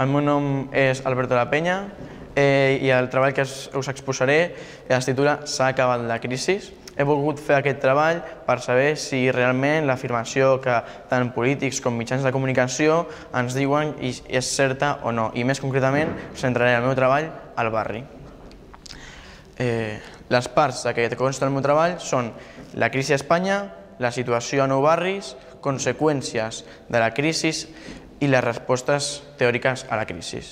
El meu nom és Alberto La Penya eh, i el treball que us exposaré es titula S'ha acabat la crisi. He volgut fer aquest treball per saber si realment l'afirmació que tant polítics com mitjans de comunicació ens diuen és certa o no. I més concretament, centraré el meu treball al barri. Eh, les parts de què consta el meu treball són la crisi a Espanya, la situació a nou barris, conseqüències de la crisi i les respostes teòriques a la crisi.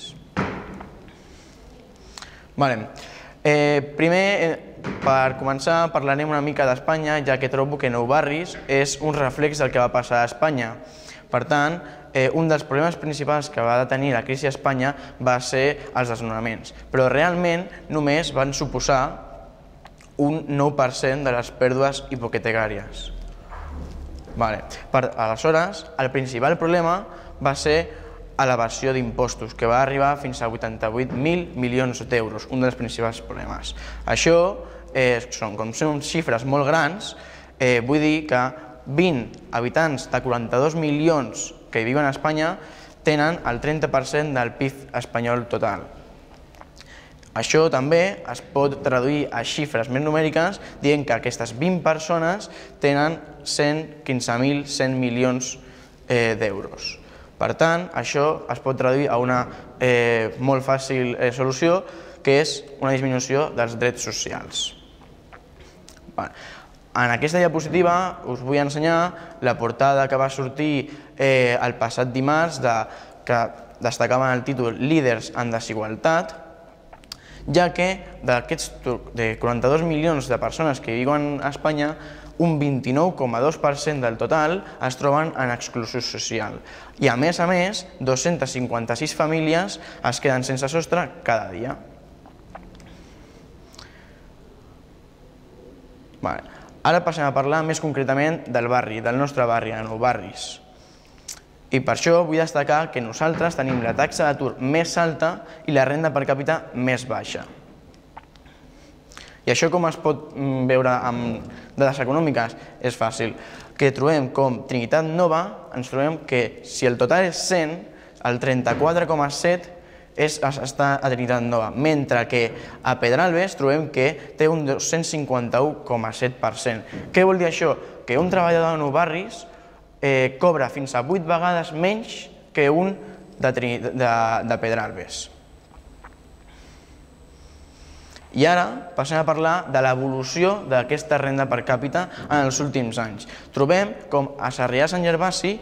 Vale. Eh, primer, eh, per començar, parlarem una mica d'Espanya, ja que trobo que Nou Barris és un reflex del que va passar a Espanya. Per tant, eh, un dels problemes principals que va tenir la crisi a Espanya va ser els desnonaments, però realment només van suposar un 9% de les pèrdues hipotecàries. Vale. Per, aleshores, el principal problema va ser elevació d'impostos, que va arribar fins a 88.000 milions d'euros, un dels principals problemes. Això eh, són, com són xifres molt grans, eh, vull dir que 20 habitants de 42 milions que viuen a Espanya tenen el 30% del PIB espanyol total. Això també es pot traduir a xifres més numèriques dient que aquestes 20 persones tenen 115.100 milions eh, d'euros. Per tant, això es pot traduir a una eh, molt fàcil eh, solució, que és una disminució dels drets socials. En aquesta diapositiva us vull ensenyar la portada que va sortir eh, el passat dimarts de, que destacava el títol Líders en desigualtat, ja que d'aquests 42 milions de persones que viuen a Espanya, un 29,2% del total es troben en exclusió social. I a més a més, 256 famílies es queden sense sostre cada dia. Vale. Ara passem a parlar més concretament del barri, del nostre barri, de Nou Barris. I per això vull destacar que nosaltres tenim la taxa d'atur més alta i la renda per càpita més baixa. I això com es pot mm, veure amb dades econòmiques? És fàcil. Que trobem com Trinitat Nova, ens trobem que si el total és 100, el 34,7 és, està a Trinitat Nova, mentre que a Pedralbes trobem que té un 251,7%. Què vol dir això? Que un treballador de nou barris eh, cobra fins a 8 vegades menys que un de, de, de Pedralbes. I ara passem a parlar de l'evolució d'aquesta renda per càpita en els últims anys. Trobem com a Sarrià Sant Gervasi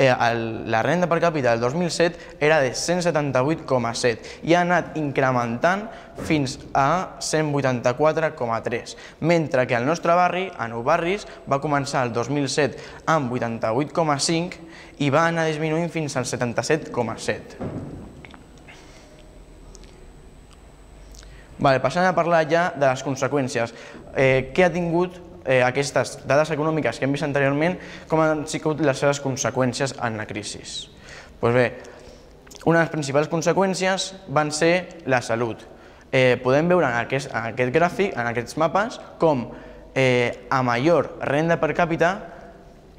eh, el, la renda per càpita del 2007 era de 178,7 i ha anat incrementant fins a 184,3, mentre que el nostre barri, a Nou Barris, va començar el 2007 amb 88,5 i va anar disminuint fins al 77,7. Vale, passant a parlar ja de les conseqüències. Eh, què ha tingut eh, aquestes dades econòmiques que hem vist anteriorment, com han sigut les seves conseqüències en la crisi? Pues bé, una de les principals conseqüències van ser la salut. Eh, podem veure en aquest, en aquest gràfic, en aquests mapes, com eh, a major renda per càpita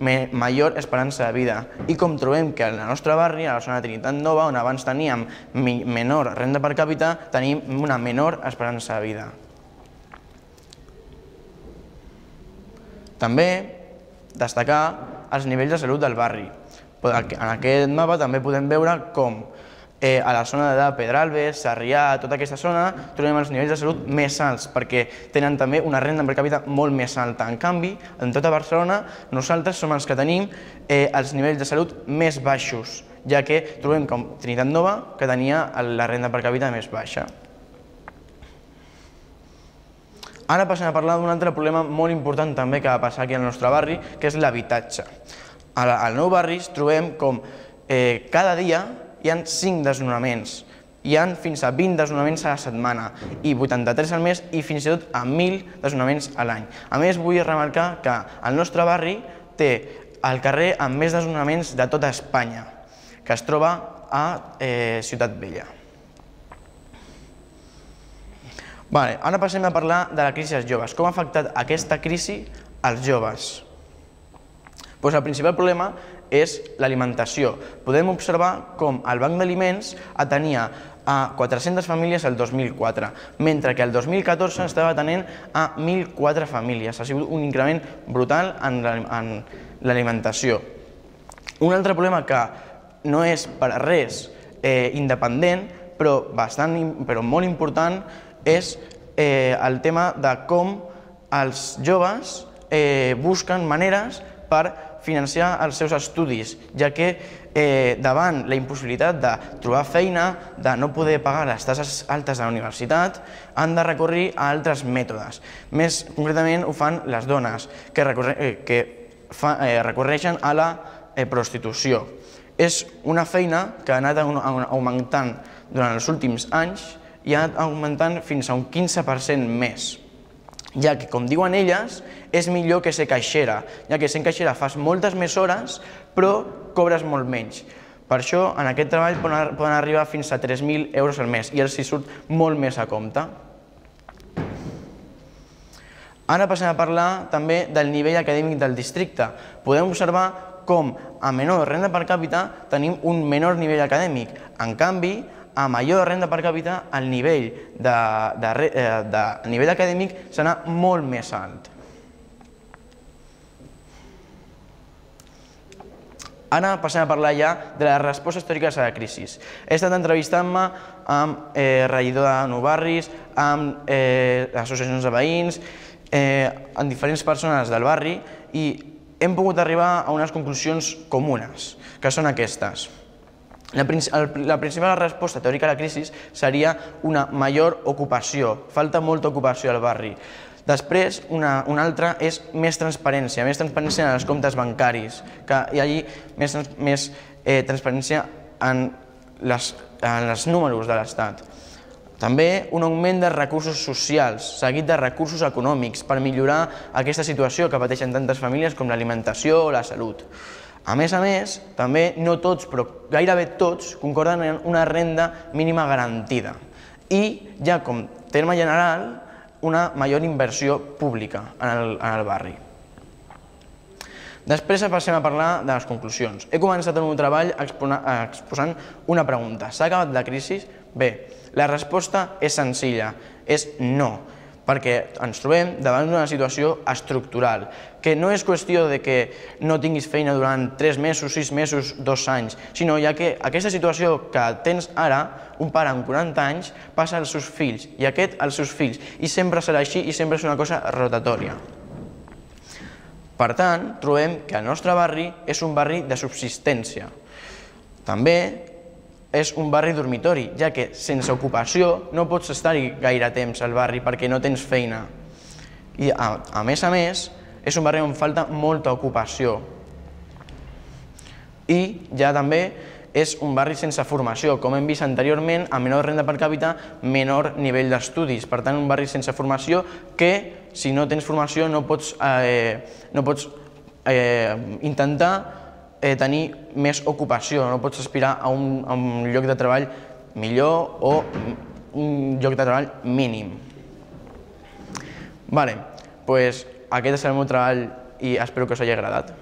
major esperança de vida. I com trobem que al nostre barri, a la zona de Trinitat Nova, on abans teníem menor renda per càpita, tenim una menor esperança de vida. També destacar els nivells de salut del barri. En aquest mapa també podem veure com eh, a la zona de Pedralbes, Sarrià, tota aquesta zona, trobem els nivells de salut més alts, perquè tenen també una renda per càpita molt més alta. En canvi, en tota Barcelona, nosaltres som els que tenim eh, els nivells de salut més baixos, ja que trobem com Trinitat Nova, que tenia la renda per càpita més baixa. Ara passem a parlar d'un altre problema molt important també que va passar aquí al nostre barri, que és l'habitatge. Al, nou barri trobem com eh, cada dia hi ha 5 desnonaments, hi han fins a 20 desnonaments a la setmana i 83 al mes i fins i tot a 1.000 desnonaments a l'any. A més, vull remarcar que el nostre barri té el carrer amb més desnonaments de tota Espanya, que es troba a eh, Ciutat Vella. Vale, ara passem a parlar de la crisi dels joves. Com ha afectat aquesta crisi als joves? Pues el principal problema és l'alimentació. Podem observar com el Banc d'Aliments atenia a 400 famílies el 2004, mentre que el 2014 estava atenent a 1.004 famílies. Ha sigut un increment brutal en l'alimentació. Un altre problema que no és per res eh, independent, però, bastant, però molt important, és eh, el tema de com els joves eh, busquen maneres per financiar els seus estudis, ja que eh, davant la impossibilitat de trobar feina, de no poder pagar les tasses altes de la universitat, han de recorrir a altres mètodes. Més concretament ho fan les dones, que, recorre, eh, que fa, eh, recorreixen a la eh, prostitució. És una feina que ha anat augmentant durant els últims anys i ha anat augmentant fins a un 15% més ja que, com diuen elles, és millor que ser caixera, ja que sent caixera fas moltes més hores, però cobres molt menys. Per això, en aquest treball poden arribar fins a 3.000 euros al mes i els hi surt molt més a compte. Ara passem a parlar també del nivell acadèmic del districte. Podem observar com a menor renda per càpita tenim un menor nivell acadèmic. En canvi, a major renda per càpita el nivell, de, de, de, eh, de nivell acadèmic serà molt més alt. Ara passem a parlar ja de les respostes històriques a la crisi. He estat entrevistant-me amb eh, regidor de Nou Barris, amb eh, associacions de veïns, eh, amb diferents persones del barri i hem pogut arribar a unes conclusions comunes, que són aquestes. La, la principal resposta teòrica a la crisi seria una major ocupació, falta molta ocupació al barri. Després, una, una altra és més transparència, més transparència en els comptes bancaris, que hi hagi més, més eh, transparència en, les, en els números de l'Estat. També un augment de recursos socials, seguit de recursos econòmics, per millorar aquesta situació que pateixen tantes famílies com l'alimentació o la salut. A més a més, també no tots, però gairebé tots, concorden en una renda mínima garantida i ja com terme general una major inversió pública en el, en el barri. Després passem a parlar de les conclusions. He començat el meu treball exposant una pregunta. S'ha acabat la crisi? Bé, la resposta és senzilla, és no perquè ens trobem davant d'una situació estructural, que no és qüestió de que no tinguis feina durant 3 mesos, 6 mesos, 2 anys, sinó ja que aquesta situació que tens ara, un pare amb 40 anys, passa als seus fills, i aquest als seus fills, i sempre serà així i sempre és una cosa rotatòria. Per tant, trobem que el nostre barri és un barri de subsistència. També és un barri dormitori, ja que sense ocupació no pots estar-hi gaire temps al barri perquè no tens feina. I a, a més a més, és un barri on falta molta ocupació. I ja també és un barri sense formació, com hem vist anteriorment, a menor renda per càpita, menor nivell d'estudis. Per tant, un barri sense formació que, si no tens formació, no pots, eh, no pots eh, intentar eh, tenir més ocupació, no pots aspirar a un, a un lloc de treball millor o un lloc de treball mínim. Vale, pues aquest és el meu treball i espero que us hagi agradat.